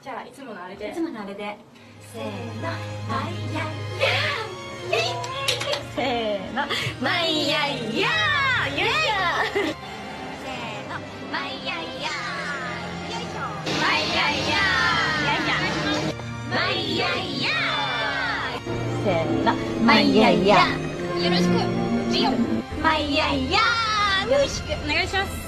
じゃあいつものあれで。いつものあれで。せーの。マイヤイヤー。せーの。マイヤイヤー。よいしょせーのマイヤイヤーよいしょマイヤイヤーよいしょマイヤイヤーせーの。マイヤイヤー。よろしく。ジオ。マイヤイヤー。よろしく。お願いします。